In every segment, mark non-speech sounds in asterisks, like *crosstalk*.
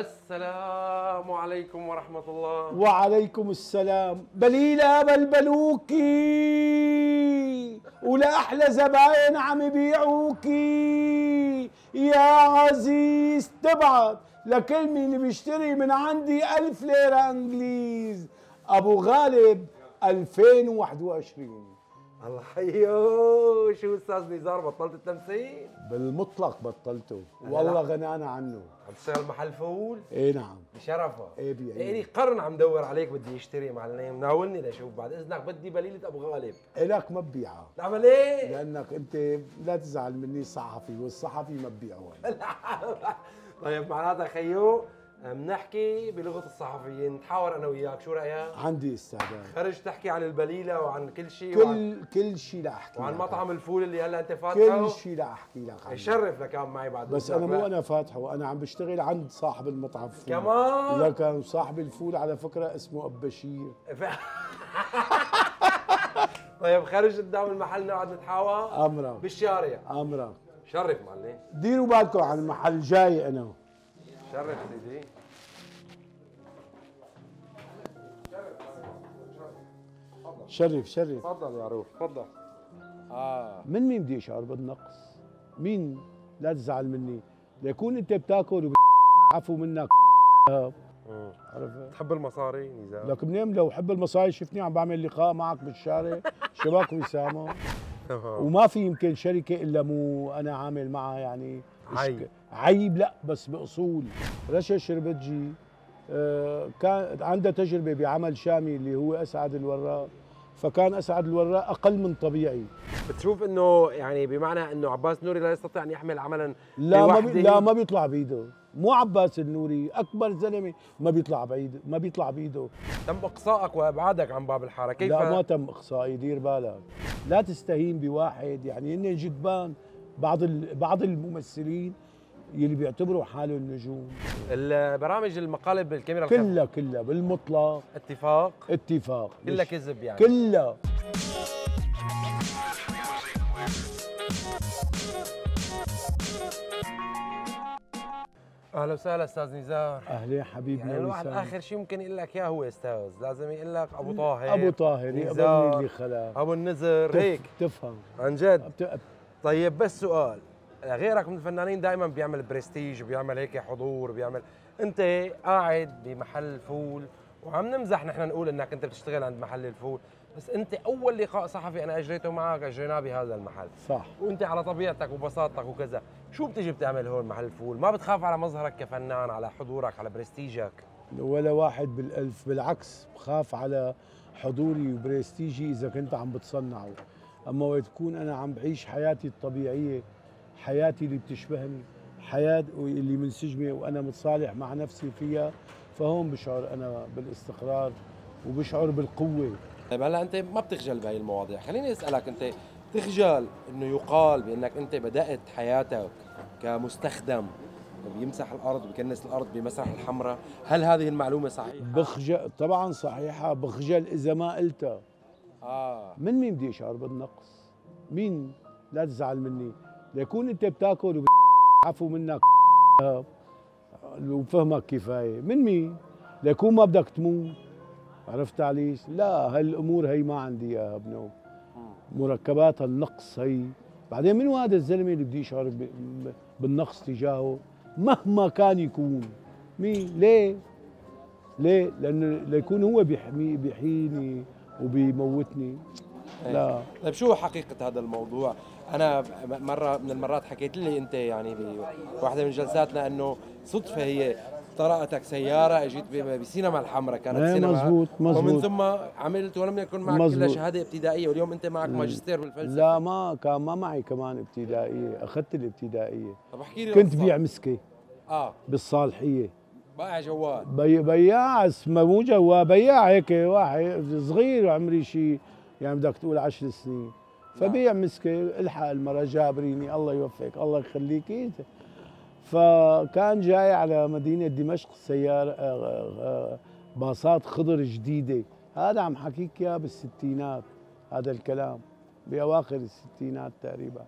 السلام عليكم ورحمة الله. وعليكم السلام. بليلة بلبلوكي ولأحلى زباين عم يبيعوكي يا عزيز تبعت. لكل مين بيشتري من عندي ألف ليرة إنجليز. أبو غالب 2021 الله حيو. شو أستاذ نزار بطلت التمثيل؟ بالمطلق بطلته. والله غنانا عنه. عم تشتغل محل فول؟ إيه نعم. بشرفه. إيه بيعين لي قرن عم دور عليك بدي أشتري معلم ناولني لشوف بعد إذنك بدي بليلة أبو غالب. إلك ما ببيعها تعمل إيه؟ لأنك أنت لا تزعل مني صحفي والصحفي ما ببيعه. *laughs* طيب معناتها خيو. بنحكي بلغة الصحفيين. نتحاور أنا وياك. شو رأيك؟ عندي استعداد. خرج تحكي عن البليلة وعن كل شيء كل وعن, كل شيء لاحكي وعن لك. مطعم الفول اللي هلأ أنت فاتحه. كل شيء لاحكي لك عنه. يشرف لكان معي بعد بس. أنا مو. أنا فاتحه أنا عم بشتغل عند صاحب المطعم فول. كمان؟ لكن صاحب الفول على فكرة اسمه ابو بشير. ف- *laughs* طيب خرج قدام المحل نقعد نتحاور. أمرك. بالشارع. أمرك. شرف معلم. ديروا بالكم عن المحل جاي أنا. شرف سيدي. شرف شرف تفضل يا روح تفضل. آه. من مين بدي اشعر بالنقص؟ مين؟ لا تزعل مني. ليكون انت بتاكل وعفو منك. عرفت؟ تحب المصاري نزار لك منين؟ لو حب المصايب شفتني عم بعمل لقاء معك بالشارع. شباك وسامة. وما في يمكن شركة إلا مو أنا عامل معها يعني عيب. عيب لا بس بأصول. رشا شربتجي آه، كان عندها تجربة بعمل شامي اللي هو أسعد الوراق فكان أسعد الوراق أقل من طبيعي. بتشوف إنه يعني بمعنى إنه عباس نوري لا يستطيع أن يحمل عملا لا ما بي؟ لا ما بيطلع بإيده. مو عباس النوري أكبر زلمة ما بيطلع بايده ما بيطلع بإيده. تم إقصائك وأبعادك عن باب الحارة كيف؟ لا ما تم إقصائي دير بالك. لا تستهين بواحد يعني هن جدبان بعض ال... بعض الممثلين يلي بيعتبروا حالهم نجوم البرامج المقالب بالكاميرا كلها كلها بالمطلق. اتفاق. اتفاق. كلها كذب يعني. كلها. أهلا وسهلا أستاذ نزار. أهلين حبيبنا يعني الواحد وسام. آخر شيء ممكن يقول لك اياه هو أستاذ؟ لازم يقول لك أبو طاهر. أبو طاهر يا أبو نزار، اللي خلق أبو النزر. تف- هيك. تفهم. عن جد. طيب بس سؤال. غيرك من الفنانين دائما بيعمل برستيج بيعمل هيك حضور بيعمل انت قاعد بمحل فول وعم نمزح نحن نقول إنك انت بتشتغل عند محل الفول. بس انت أول لقاء صحفي أنا أجريته معك أجريناه بهذا المحل. صح. وأنت على طبيعتك وبساطتك وكذا. شو بتيجي بتعمل هون محل الفول؟ ما بتخاف على مظهرك كفنان على حضورك على برستيجك؟ ولا واحد بالألف بالعكس بخاف على حضوري وبرستيجي إذا كنت عم بتصنعه. أما وقت تكون أنا عم بعيش حياتي الطبيعية حياتي اللي بتشبهني حياة اللي منسجمة وأنا متصالح مع نفسي فيها. فهون بشعر أنا بالاستقرار وبشعر بالقوة. طيب هلا أنت ما بتخجل بهي المواضيع. خليني أسألك أنت تخجل إنه يقال بأنك أنت بدأت حياتك كمستخدم بيمسح الأرض بكنس الأرض بمسرح الحمراء؟ هل هذه المعلومة صحيحة؟ بخجل طبعا صحيحة. بخجل إذا ما قلتها. آه. من مين بدي أشعر بالنقص؟ مين؟ لا تزعل مني، ليكون انت بتاكل وعفو منك وفهمك كفاية، من مين؟ ليكون ما بدك تموت عرفت علي؟ لا هالأمور هي ما عندي إياها ابنو مركبات النقص هي بعدين من هذا الزلمة اللي بدي يشعر بالنقص تجاهه مهما كان يكون مين؟ ليه؟ ليه؟ لأنه ليكون هو بيحمي بيحييني وبيموتني لا طيب شو حقيقة هذا الموضوع أنا مرة من المرات حكيت لي أنت يعني بواحده من جلساتنا إنه صدفة هي طرقتك سيارة إجيت بسينما الحمراء كانت إيه سينما. مزبوط، ومن مزبوط. ثم عملت ولم يكن معك إلا مزبوط. شهادة ابتدائية واليوم أنت معك ماجستير بالفلسفه لا ما كان ما معي كمان ابتدائية أخذت الابتدائية. طب احكي لي كنت. بيع مسكة آه. بالصالحية. بائع جوال. بي بياع اسمه مو جوا بياع هيك واحد صغير عمري شيء يعني بدك تقول عشر سنين. فبيع مسكه الحق المره جابريني الله يوفقك الله يخليك. فكان جاي على مدينة دمشق سيارة آه، آه، باصات خضر جديدة. هذا عم حكيك إياه بالستينات هذا الكلام بأواخر الستينات تقريبا.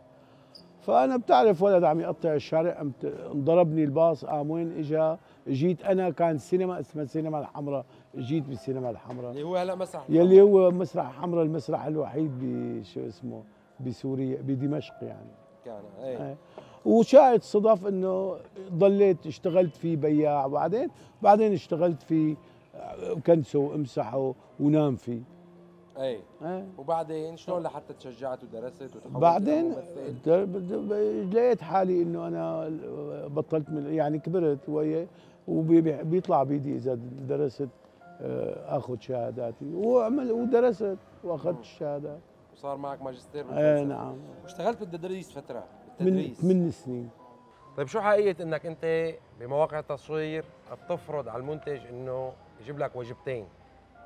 فأنا بتعرف ولد عم يقطع الشارع انضربني الباص قام وين إجا؟ جيت أنا كان سينما اسمها السينما الحمراء. جيت بالسينما الحمراء. اللي هو هلا مسرح يلي هو مسرح حمراء المسرح الوحيد بشو اسمه بسوريا بدمشق يعني. كان إيه. إيه. وشاهد صدف إنه ضليت اشتغلت فيه بياع وبعدين بعدين اشتغلت فيه كنسه وامسحه ونام فيه. إيه. إيه. وبعدين شلون لحتى تشجعت ودرست وتحولت بعدين لقيت حالي إنه أنا بطلت من يعني كبرت وبيطلع بيدي إذا درست آه، آخذ شهاداتي. وعمل ودرست وأخذت الشهادات. وصار معك ماجستير إيه بالفلسفة. نعم. واشتغلت بالتدريس فترة من بالتدريس. ثمان سنين طيب شو حقيقة إنك أنت بمواقع التصوير بتفرض على المنتج إنه يجيب لك وجبتين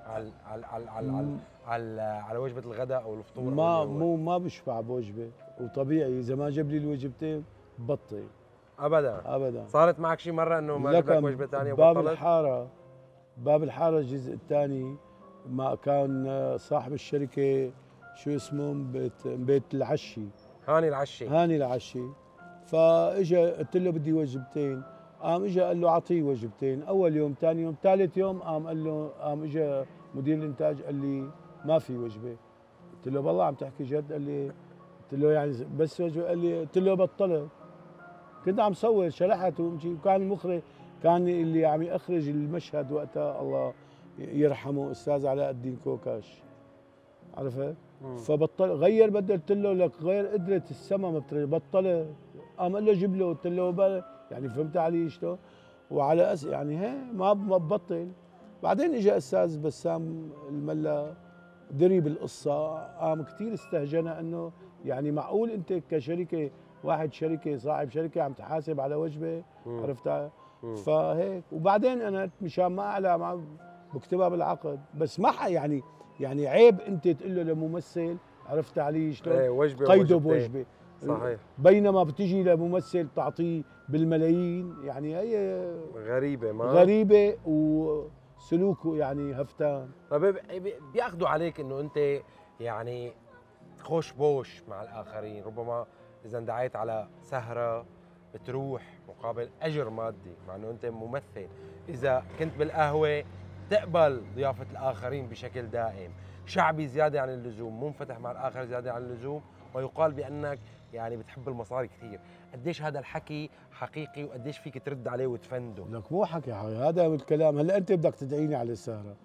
على على على على على, على, على وجبة الغداء أو الفطور أو ما هو. مو ما بشبع بوجبة. وطبيعي إذا ما جاب لي الوجبتين بطل. ابدا. ابدا. صارت معك شي مرة إنه ما جاب لك لكن وجبة ثانية باب؟ الحارة. باب الحاره الجزء الثاني ما كان صاحب الشركة شو اسمه بيت بيت العشي. هاني العشي. هاني العشي. فإجا قلت له بدي وجبتين. قام اجى قال له أعطيه وجبتين. أول يوم ثاني يوم ثالث يوم قام قال له قام اجى مدير الإنتاج قال لي ما في وجبة. قلت له والله عم تحكي جد؟ قال لي قلت له يعني بس وجبة. قال لي قلت له بطلت. كنت عم صور شرحت ومشي وكان المخرج كان اللي عم يخرج المشهد وقتها الله يرحمه أستاذ علاء الدين كوكاش عرفت؟ فبطل غير بدل قلت له لك غير قدرة السما ما بطلت قام قال له جيب له قلت له بل- يعني فهمت علي شلون؟ وعلى أس يعني هي ما ما ببطل بعدين اجى أستاذ بسام الملا دري بالقصة قام كثير استهجنا إنه يعني معقول أنت كشركة واحد شركة صاحب شركة عم تحاسب على وجبه. عرفتها. فهيك. وبعدين أنا مشان ما أعلى مع بكتبها بالعقد. بس ما ح- يعني يعني عيب أنت تقول له لممثل عرفت علي إيه شلون وجبة قيده ووجبتين. بوجبة. صحيح. بينما بتجي لممثل تعطيه بالملايين يعني هي غريبة ما؟ غريبة وسلوكه يعني هفتان. طيب بي- بي- بياخذوا عليك إنه أنت يعني خوش بوش مع الآخرين. ربما إذا اندعيت على سهرة بتروح مقابل أجر مادي مع إنه أنت ممثل. إذا كنت بالقهوة تقبل ضيافة الآخرين بشكل دائم. شعبي زيادة عن اللزوم منفتح مع الآخر زيادة عن اللزوم ويقال بأنك يعني بتحب المصاري كثير قديش هذا الحكي حقيقي وقديش فيك ترد عليه وتفنده؟ لك مو حكي حكي هذا الكلام. هلا أنت بدك تدعيني على السهره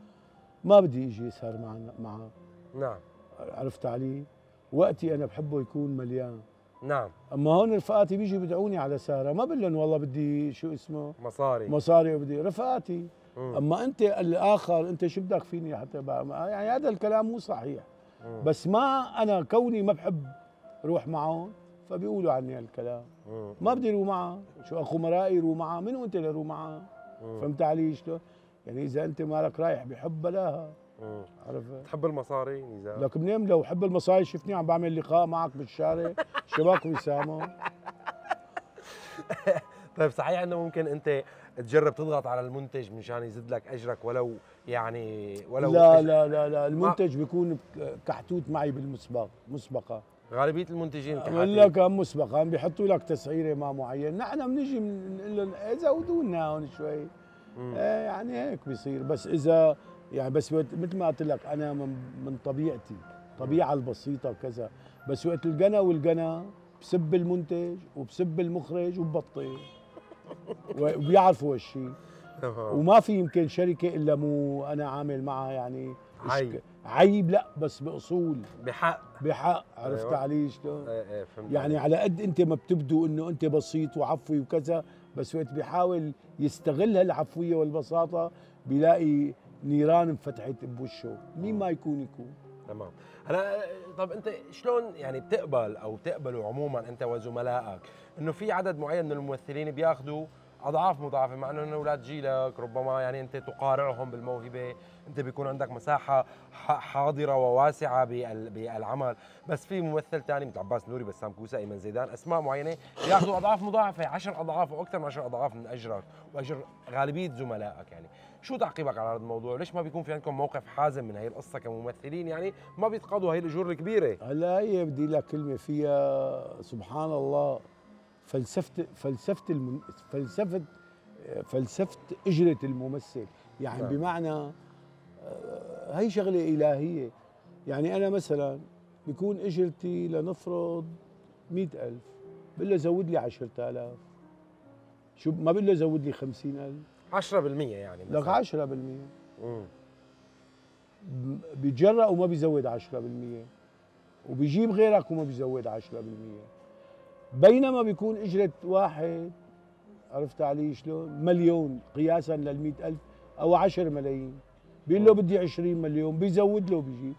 ما بدي أجي اسهر مع مع نعم. عرفت علي؟ وقتي أنا بحبه يكون مليان. نعم. أما هون رفقاتي بيجوا بدعوني على سهره ما بقول لهم والله بدي شو اسمه؟ مصاري. مصاري وبدي رفقاتي. مم. أما أنت الآخر أنت شو بدك فيني حتى بقى؟ يعني هذا الكلام مو صحيح. مم. بس ما أنا كوني ما بحب روح معهم فبيقولوا عني هالكلام. ما بدي روح معه. شو أخو مرائي روح معه. من وانت اللي روح معه. فهمت علي شلون؟ يعني إذا أنت مالك رايح بحب بلاها. عرفت؟ تحب المصاري نزار لك منين لو حب المصايب شفتني عم بعمل لقاء معك بالشارع *laughs* شباك وسامة. *laughs* طيب صحيح إنه ممكن أنت تجرب تضغط على المنتج مشان يزيد لك أجرك ولو يعني ولو لا أجر- لا لا لا المنتج بيكون كحتوت معي بالمسبق مسبقة. غالبية المنتجين بقول. لك هم مسبقا بيحطوا لك تسعيرة ما معين. نحن بنيجي بنقول لهم إيه زودوا لنا هون شوي. مم. إيه يعني هيك بيصير. بس إذا يعني بس وقت مثل ما قلت لك أنا من, من طبيعتي الطبيعه البسيطة وكذا بس وقت القنا والقنا بسب المنتج وبسب المخرج وببطل وبيعرفوا هالشيء. وما في يمكن شركة إلا مو أنا عامل معها يعني عيب. عيب لا بس بأصول بحق بحق عرفت أيوة. علي شلون؟ إيه إيه فهمت يعني. على قد أنت ما بتبدو إنه أنت بسيط وعفوي وكذا بس وقت بيحاول يستغل هالعفوية والبساطة بيلاقي نيران انفتحت بوشه مين ما يكون يكون. تمام. هلا طب انت شلون يعني بتقبل أو بتقبلوا عموما أنت وزملائك إنه في عدد معين من الممثلين بياخذوا أضعاف مضاعفة؟ مع إنه أولاد جيلك ربما يعني أنت تقارعهم بالموهبة أنت بيكون عندك مساحة حاضرة وواسعة بال- بالعمل. بس في ممثل ثاني مثل عباس نوري بسام كوسة إيمن زيدان أسماء معينة بياخذوا أضعاف مضاعفة 10 أضعاف وأكثر من 10 أضعاف من أجرك وأجر غالبية زملائك يعني. شو تعقيبك على هذا الموضوع؟ ليش ما بيكون في عندكم موقف حازم من هي القصة كممثلين؟ يعني ما بيتقاضوا هي الأجور الكبيرة. هلا هي بدي لك كلمة فيها سبحان الله فلسفة فلسفة المن... فلسفة فلسفة إجرة الممثل. يعني نعم. بمعنى آه، هي شغلة إلهية. يعني أنا مثلا بيكون إجرتي لنفرض مئة ألف بقول له زود لي 10000 شو ما بقول له زود لي 50000 10% يعني لك مثلاً. 10% مم. بيتجرأ وما بيزود 10% وبيجيب غيرك وما بيزود 10% بينما بيكون إجرة واحد عرفت علي شلون؟ مليون قياسا لل ألف أو 10 ملايين. بيقول له بدي 20 مليون بيزود له بيجيب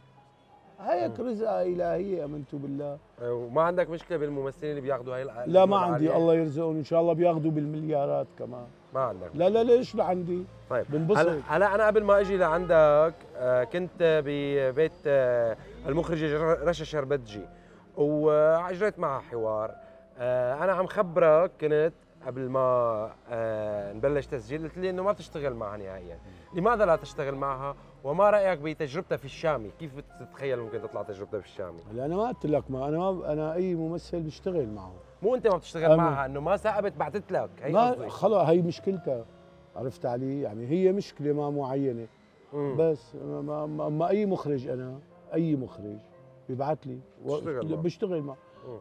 هيك رزقة إلهية آمنت بالله. وما عندك مشكلة بالممثلين اللي بياخذوا هاي الع- لا ما العالية؟ عندي. الله يرزقهم إن شاء الله بياخذوا بالمليارات كمان. ما عندك. لا لا ليش لا عندي طيب. بنبسط. هلا هلا أنا قبل ما أجي لعندك آه، كنت ببيت آه، المخرجة رشا شربتجي واجريت معها حوار. آه، أنا عم خبرك كنت قبل ما آه، نبلش تسجيل قلت لي إنه ما بتشتغل معها نهائيا. لماذا لا تشتغل معها؟ وما رأيك بتجربتها في الشامي؟ كيف بتتخيل ممكن تطلع تجربتها في الشامي؟ هلا أنا ما قلت لك ما أنا ما أنا أي ممثل بشتغل معه. مو أنت ما بتشتغل معها إنه ما ثاقبت بعثت لك هي ما خلص هي مشكلتها عرفت علي؟ يعني هي مشكلة ما معينة. مم. بس ما, ما, ما أي مخرج أنا أي مخرج بيبعث لي بتشتغل معه. بشتغل معه.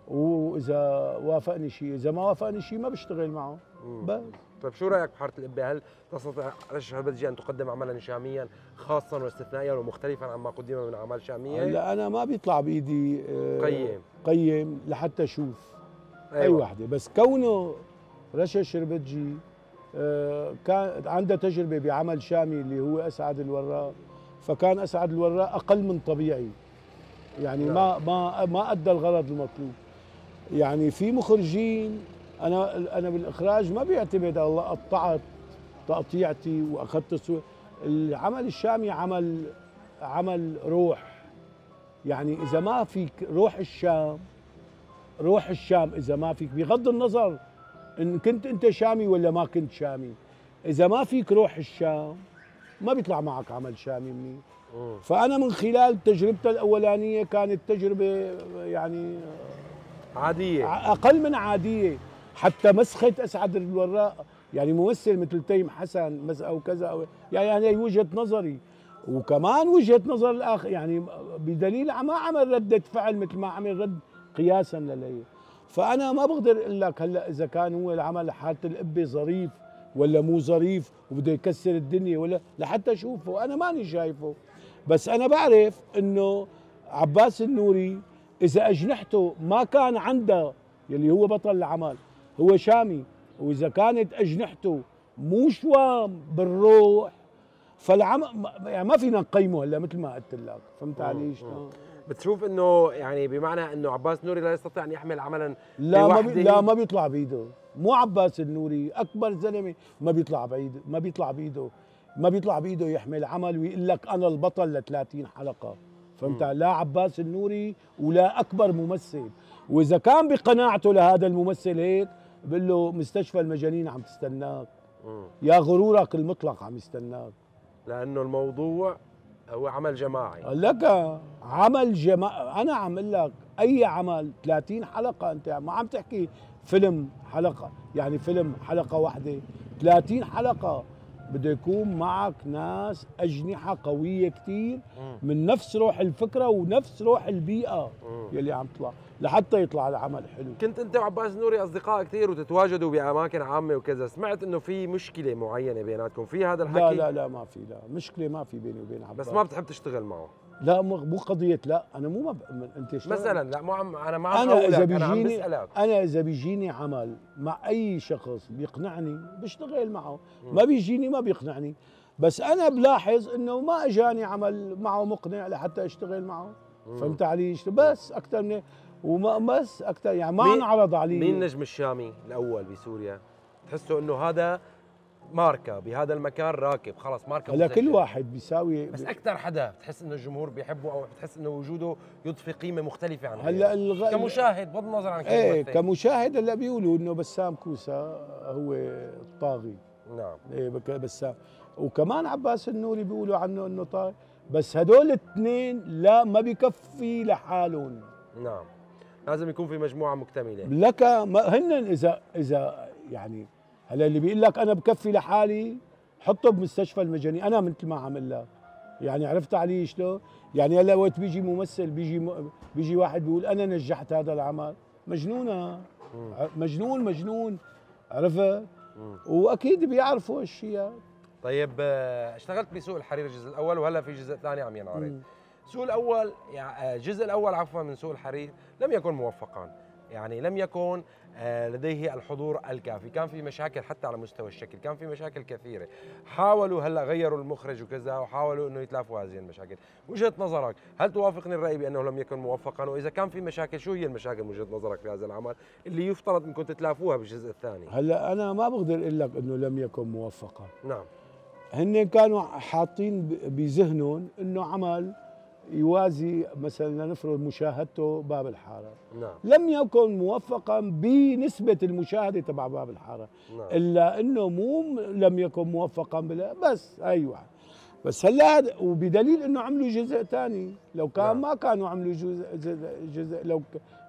وإذا وافقني شيء إذا ما وافقني شيء ما بشتغل معه. بس طيب شو رأيك بحارة الابه؟ هل تستطيع رشا هربتجي أن تقدم عملا شاميا خاصا واستثنائيا ومختلفا عما قدم من أعمال شامية؟ هلأ أنا ما بيطلع بايدي آه، قيم. قيم لحتى أشوف أي أيوة. وحدة بس كونه رشا شربتجي آه، كان عندها تجربة بعمل شامي اللي هو أسعد الوراق فكان أسعد الوراق أقل من طبيعي يعني نعم. ما ما ما أدى الغرض المطلوب يعني في مخرجين أنا أنا بالإخراج ما بيعتمد الله قطعت تقطيعتي وأخذت الصور العمل الشامي عمل عمل روح يعني إذا ما فيك روح الشام روح الشام إذا ما فيك بغض النظر إن كنت أنت شامي ولا ما كنت شامي إذا ما فيك روح الشام ما بيطلع معك عمل شامي منيح. فأنا من خلال تجربتي الأولانية كانت تجربة يعني عادية. أقل من عادية. حتى مسخة أسعد الوراق يعني ممثل مثل تيم حسن مس أو كذا أو يعني هي وجهة نظري. وكمان وجهة نظر الآخر يعني بدليل ما عمل ردة فعل مثل ما عمل رد قياسا للي. فأنا ما بقدر أقول لك هلأ إذا كان هو العمل حالة الابه ظريف ولا مو ظريف وبده يكسر الدنيا ولا لحتى أشوفه. أنا ماني شايفه. بس أنا بعرف إنه عباس النوري إذا أجنحته ما كان عنده يلي هو بطل العمل هو شامي. وإذا كانت أجنحته مو شوام بالروح فالعمل يعني ما فينا نقيمه هلا مثل ما قلت لك. فهمت علي شلون؟ بتشوف إنه يعني بمعنى إنه عباس نوري لا يستطيع أن يحمل عملا لا ما بي؟ لا ما بيطلع بايده مو عباس النوري أكبر زلمة ما بيطلع بايده ما بيطلع بايده ما بيطلع بإيده يحمل عمل ويقول لك أنا البطل ل 30 حلقة. فهمت لا عباس النوري ولا أكبر ممثل. وإذا كان بقناعته لهذا الممثل هيك بقول له مستشفى المجانين عم تستناك. يا غرورك المطلق عم يستناك. لأنه الموضوع هو عمل جماعي. لك عمل جماعة أنا عم أقول لك أي عمل 30 حلقة أنت ما عم تحكي فيلم حلقة يعني فيلم حلقة واحدة. 30 حلقة. بده يكون معك ناس أجنحة قوية كتير مم. من نفس روح الفكرة ونفس روح البيئة مم. يلي عم تطلع لحتى يطلع العمل حلو. كنت أنت وعباس نوري أصدقاء كثير وتتواجدوا بأماكن عامة وكذا سمعت إنه في مشكلة معينة بيناتكم؟ في هذا الحكي؟ لا لا لا ما في لا مشكلة ما في بيني وبين عباس. بس ما بتحب تشتغل معه. لا مو قضية لا أنا مو ما ب... أنت اشتغل- مثلا لا مو عم أنا ما عم أنا إذا أنا بيجيني أنا إذا بيجيني عمل مع أي شخص بيقنعني بشتغل معه. ما بيجيني ما بيقنعني. بس أنا بلاحظ إنه ما أجاني عمل معه مقنع لحتى أشتغل معه. فهمت علي؟ شو- بس أكثر من. وما بس أكثر يعني ما انعرض علي. مين نجم الشامي الأول بسوريا؟ تحسوا إنه هذا ماركة بهذا المكان راكب. خلص ماركة هلا. كل واحد بيساوي بس أكثر حدا بتحس إنه الجمهور بيحبه أو بتحس إنه وجوده يضفي قيمة مختلفة عن هلا. الغ... كمشاهد بغض النظر عن إيه كمشاهد هلا بيقولوا إنه بسام كوسا هو الطاغي. نعم. إيه بك- بسام. وكمان عباس النوري بيقولوا عنه إنه طاغي. بس هدول الاثنين لا ما بكفي لحالهم. نعم. لازم يكون في مجموعة مكتملة. لك ما هن اذا إذا يعني هلا اللي بيقول لك أنا بكفي لحالي حطه بمستشفى المجاني أنا مثل ما عم لك. يعني عرفت علي شلون؟ يعني هلا وقت بيجي ممثل بيجي م... بيجي واحد بيقول أنا نجحت هذا العمل. مجنونة. مجنون مجنون. عرفت؟ وأكيد بيعرفوا هالشيء. طيب آه، اشتغلت بسوق الحرير الجزء الأول وهلا في جزء ثاني عم ينعرض. السوق الأول يعني الجزء الأول عفوا من سوق الحرير لم يكن موفقا. يعني لم يكن لديه الحضور الكافي. كان في مشاكل حتى على مستوى الشكل كان في مشاكل كثيرة. حاولوا هلأ غيروا المخرج وكذا وحاولوا إنه يتلافوا هذه المشاكل. وجهة نظرك هل توافقني الرأي بأنه لم يكن موفقا؟ وإذا كان في مشاكل شو هي المشاكل من وجهة نظرك في هذا العمل اللي يفترض إنكم تتلافوها بالجزء الثاني؟ هلأ أنا ما بقدر أقول لك إنه لم يكن موفقا. نعم. هن كانوا حاطين بذهنهم إنه عمل يوازي مثلا نفرض مشاهدته باب الحارة. نعم. لم يكن موفقا بنسبة المشاهدة تبع باب الحارة. نعم. إلا إنه مو لم يكن موفقا بلا بس أيوه. بس هلا وبدليل إنه عملوا جزء ثاني لو كان نعم. ما كانوا عملوا جزء جزء, جزء لو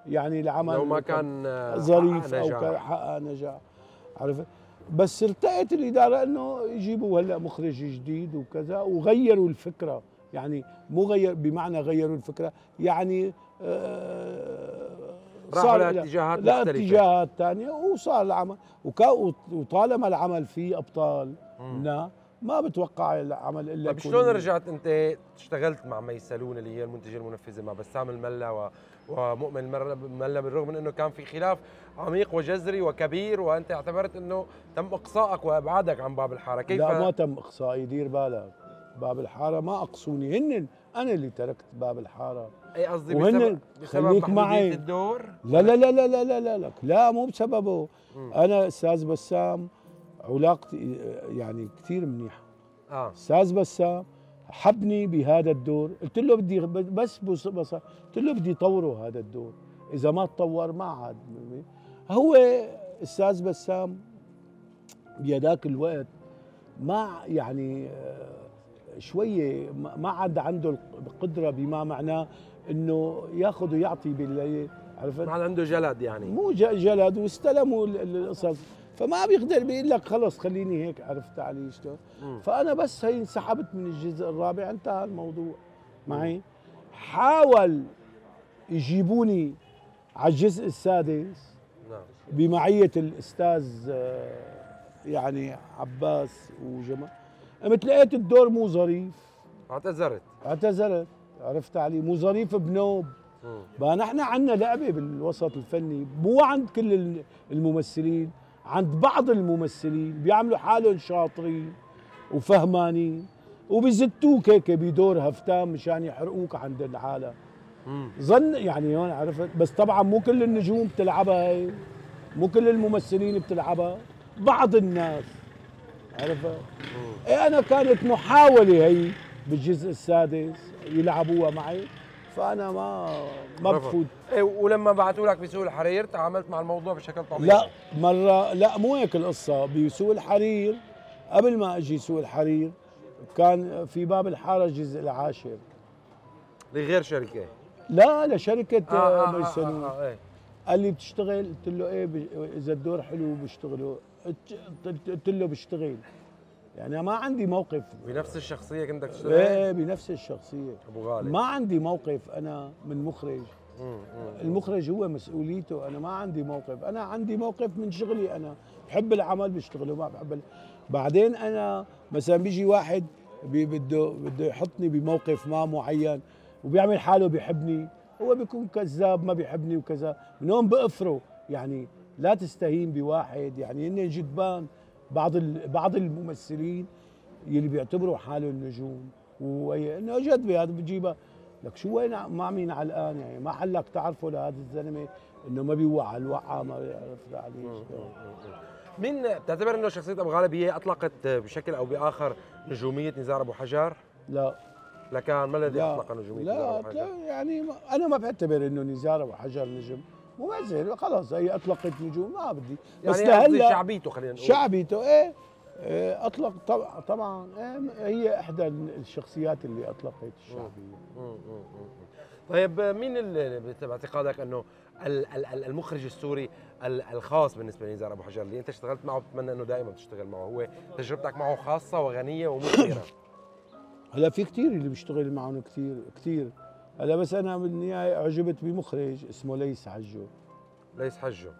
يعني العمل لو ما كان ظريف أو نجاح. كان حقق نجاح. عرفت؟ بس ارتأت الإدارة أنه يجيبوا هلا مخرج جديد وكذا وغيروا الفكرة. يعني مو غير بمعنى غيروا الفكرة يعني آه، راحوا لاتجاهات لا مختلفة. اتجاهات ثانية وصار العمل وطالما العمل فيه أبطال. نا ما بتوقع العمل إلا طيب شلون. رجعت أنت اشتغلت مع ميسلون اللي هي المنتجة المنفذة مع بسام الملا و... ومؤمن الملا بالرغم من إنه كان في خلاف عميق وجذري وكبير وأنت اعتبرت إنه تم إقصائك وأبعادك عن باب الحارة كيف لا ما تم إقصائي دير بالك باب الحارة. ما أقصوني هن أنا اللي تركت باب الحارة. أي قصدي وهن بسبب بسبب خليك معي. الدور؟ لا لا لا لا لا لا لا لا, لا مو بسببه. مم. أنا أستاذ بسام علاقتي يعني كثير منيحة. آه. أستاذ بسام حبني بهذا الدور. قلت له بدي بس بص قلت له بدي طوره هذا الدور. إذا ما تطور ما عاد. هو أستاذ بسام بهذاك الوقت ما يعني آه، شوية ما عاد عنده القدرة بما معناه إنه ياخذ ويعطي بالليل عرفت؟ ما عاد عنده جلد يعني. مو جلد واستلموا ال- ال- القصص فما بيقدر بيقول لك خلص خليني هيك عرفت علي شلون. فأنا بس هي انسحبت من الجزء الرابع انتهى الموضوع. معي؟ حاول يجيبوني على الجزء السادس نعم. بمعية الأستاذ آه، يعني عباس وجماعة. قمت لقيت الدور مو ظريف. اعتذرت. اعتذرت. عرفت علي مو ظريف بنوب. بقى نحن عندنا لعبة بالوسط الفني. مو عند كل ال- الممثلين عند بعض الممثلين. بيعملوا حالهم شاطرين وفهمانين. وبزتوك هيك بدور هفتان مشان يحرقوك عند العالم. ظن يعني هون عرفت؟ بس طبعا مو كل النجوم بتلعبها هي. مو كل الممثلين بتلعبها. بعض الناس. عرفت؟ أنا كانت محاولة هي بالجزء السادس يلعبوها معي فأنا ما ما. بفوت. إيه ولما بعثوا لك بسوق الحرير تعاملت مع الموضوع بشكل طبيعي؟ لا مره لا مو هيك القصة. بسوق الحرير قبل ما أجي سوق الحرير كان في باب الحارة الجزء العاشر. لغير شركة؟ لا لشركه آه آه آه آه ميسلون آه آه إيه. قال لي بتشتغل؟ قلت له إيه إذا الدور حلو بشتغله. قلت له بشتغل. يعني ما عندي موقف. بنفس الشخصية كنت بدك تشتغل؟ إيه بنفس الشخصية. أبو غالي. ما عندي موقف أنا من مخرج. المخرج هو مسؤوليته أنا ما عندي موقف. أنا عندي موقف من شغلي أنا. بحب العمل بشتغله ما بحب ال- بعدين أنا مثلا بيجي واحد بي- بده بده يحطني بموقف ما معين وبيعمل حاله بيحبني. هو بيكون كذاب ما بيحبني وكذا. من هون بقفره يعني لا تستهين بواحد. يعني هن جدبان. بعض بعض الممثلين يلي بيعتبروا حالهم نجوم وانه جد هذا بجيبها لك شو وين مع مين علقان يعني ما حلك تعرفه لهذا الزلمة إنه ما بيوعى الوعى ما عرفت عليه. مين بتعتبر إنه شخصية أبو غالب هي أطلقت بشكل أو بآخر نجومية نزار أبو حجر؟ لا لكان ما الذي أطلق نجومية نزار لا, أبو حجر؟ لا يعني ما أنا ما بعتبر إنه نزار أبو حجر نجم ممثل خلاص هي أطلقت نجوم ما بدي. بس يعني قصدي لهلا شعبيته خلينا نقول. شعبيته إيه آه، أطلق طبعا طبعا آه، هي إحدى الشخصيات اللي أطلقت الشعبية. طيب مين اللي باعتقادك إنه ال- ال- ال- المخرج السوري ال- الخاص بالنسبة لنزار أبو حجر اللي أنت اشتغلت معه؟ بتمنى إنه دائما تشتغل معه. هو تجربتك معه خاصة وغنية ومثيرة. هلا في كثير اللي بيشتغل معهم كثير كثير هلا بس أنا بالنهاية أعجبت بمخرج اسمه ليس حجو. ليس حجه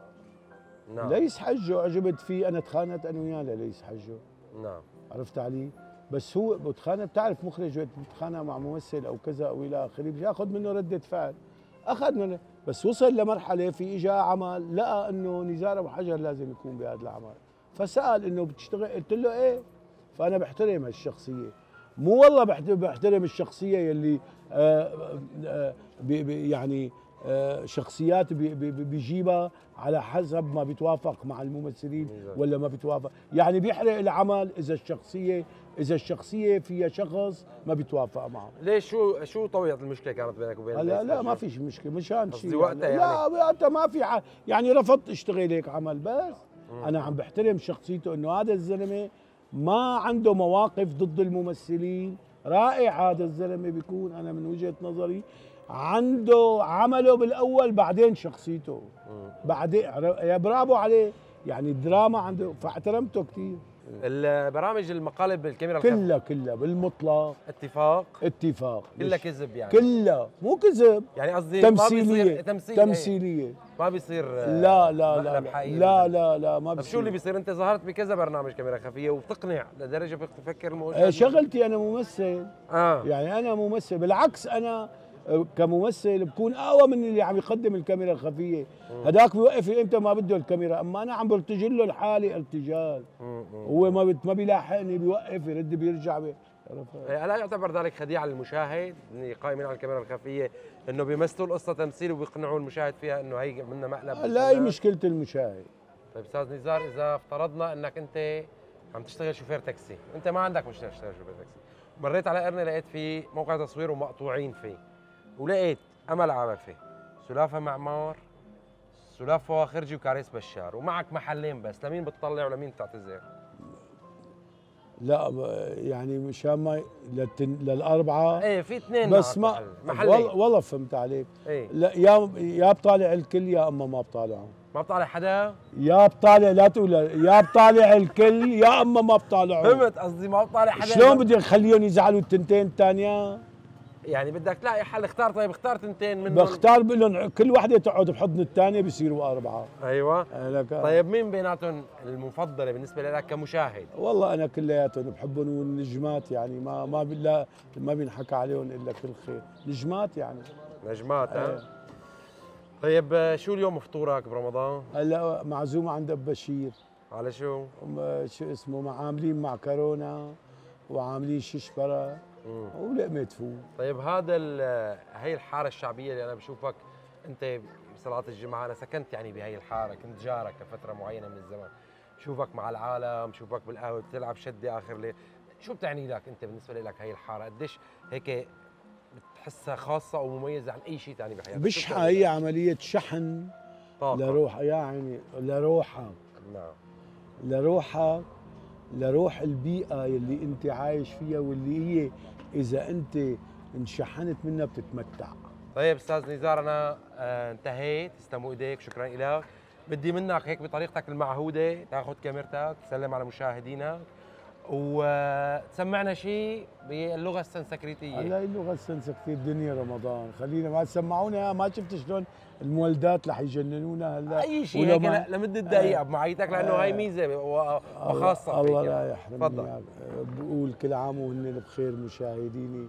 نعم. ليس حجو أعجبت فيه. أنا تخانت أنا وياه ليس حجو. نعم. عرفت علي؟ بس هو بتخانق بتعرف مخرج وقت بتخانق مع ممثل أو كذا أو إلى آخره بياخذ منه ردة فعل. أخذ منه بس وصل لمرحلة في اجى عمل لقى إنه نزار أبو حجر لازم يكون بهذا العمل. فسأل إنه بتشتغل قلت له إيه؟ فأنا بحترم هالشخصية. مو والله بحت- بحترم الشخصية يلي يعني آه شخصيات بي بي بي- بيجيبها على حسب ما بيتوافق مع الممثلين. ولا ما بيتوافق يعني بيحرق العمل إذا الشخصية إذا الشخصية فيها شخص ما بيتوافق معه. ليش؟ شو شو طويلة المشكلة كانت بينك وبين لا لا؟ ما فيش مشكلة مشان شيء وقتها يعني. لا وقتها ما في ح... يعني رفضت اشتغل هيك عمل بس. أنا عم بحترم شخصيته إنه هذا الزلمة ما عنده مواقف ضد الممثلين. رائع هذا الزلمة بيكون أنا من وجهة نظري. عنده عمله بالأول بعدين شخصيته. بعدين يا برافو عليه. يعني الدراما عنده فاحترمته كثير البرامج المقالب بالكاميرا كلها كلها بالمطلق. اتفاق. اتفاق. كلها كذب يعني. كلها مو كذب. يعني قصدي تمثيليه بيصير تمثيل. تمثيلية. ما بيصير آه، لا لا لا لا. لا. لا لا ما طب بصير شو اللي بيصير. انت ظهرت بكذا برنامج كاميرا خفية وبتقنع لدرجة فيك تفكر آه، شغلتي أنا ممثل. آه. يعني أنا ممثل. بالعكس أنا كممثل بكون أقوى من اللي عم يقدم الكاميرا الخفية. هداك بيوقف إمتى ما بده الكاميرا. أما أنا عم برتجل له لحالي ارتجال. هو ما بت- ما بيلاحقني بيوقف يرد بيرجع بي؟ إيه، ألا يعتبر ذلك خديعه للمشاهد اللي قائمين على الكاميرا الخفية إنه بيمثلوا القصة تمثيل وبيقنعوا المشاهد فيها إنه هي منا مقلب لا هي مشكلة المشاهد. طيب أستاذ نزار إذا افترضنا إنك أنت عم تشتغل شوفير تاكسي أنت ما عندك مشكلة تشتغل شوفير تاكسي. مريت على قرنه لقيت في موقع تصوير ومقطوعين فيه. ولقيت أمل عبفه سلافة معمار سلاف فواخرجي وكاريس بشار ومعك محلين بس لمين بتطلع ولمين بتعتذر لا يعني مشان ما للتن- للأربعة إيه في اثنين بس ما محل. والله, محلين والله فهمت عليك. إيه. لا يا يا بطالع الكل يا أما ما بطالعهم. ما بطالع حدا؟ يا بطالع لا تقول يا بطالع الكل يا أما ما بطالعهم. فهمت قصدي ما بطالع حدا. شلون بدي أخليهم يزعلوا التنتين الثانية يعني بدك تلاقي حل. اختار طيب اختار تنتين منهم. بختار بقول لهم كل وحدة تقعد بحضن الثانية بصيروا أربعة. أيوه. لك طيب مين بيناتهم المفضلة بالنسبة لك كمشاهد؟ والله أنا كلياتهم بحبهم والنجمات يعني ما ما بالله ما بينحكى عليهم إلا كل خير. نجمات يعني. نجمات ها؟ إيه. طيب آه، شو اليوم فطورك برمضان؟ هلا معزومه عند ابو بشير. على شو؟ شو اسمه عاملين معكرونه وعاملين ششبره فول طيب هذا هي الحارة الشعبية اللي أنا بشوفك أنت بصلاة الجمعة أنا سكنت يعني بهي الحارة كنت جارك لفترة معينة من الزمن. بشوفك مع العالم بشوفك بالقهوة بتلعب شدة آخر ليل. شو بتعني لك أنت بالنسبة لك هي الحارة؟ قديش هيك بتحسها خاصة أو مميزة عن أي شيء ثاني بحياتك؟ بتعني هي؟ عملية شحن طاقة. لروح يا عيني لروحك نعم. لروحك لروح البيئة يلي أنت عايش فيها واللي هي إذا أنت انشحنت منها بتتمتع. طيب أستاذ نزار أنا آه انتهيت. تسلموا إيديك. شكرا لك بدي منك هيك بطريقتك المعهودة تاخذ كاميرتك تسلم على مشاهدينك. وتسمعنا شيء باللغة السنسكريتية. هلا اللغة السنسكتير الدنيا رمضان. خلينا ما تسمعونا ما شفت شلون المولدات رح يجننونا هلا أي شيء هيك ما- لمدة دقيقة بمعيتك لأنه هاي ميزة و- وخاصة الله لا يعني. يحرمني تفضل. بقول كل عام وهن بخير مشاهديني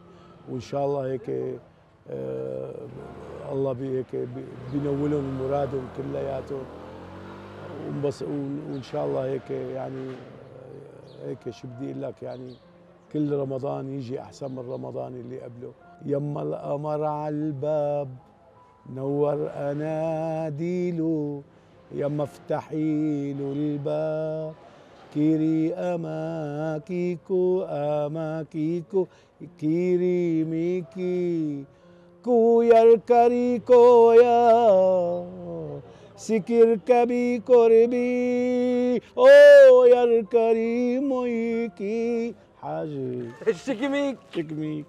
وإن شاء الله هيك آه الله بي- هيك بي- بينولهم مرادهم كلياتهم. وان شاء الله هيك يعني آه، هيك شو بدي أقول لك؟ يعني كل رمضان يجي أحسن من رمضان اللي قبله. يما القمر على الباب نور اناديله يما افتحي له الباب. كيري أماكيكو أماكيكو كيري ميكي كوير كاريكو سكر كبي كربي أو يا الكريم ويكي حاجة الشكميك شكميك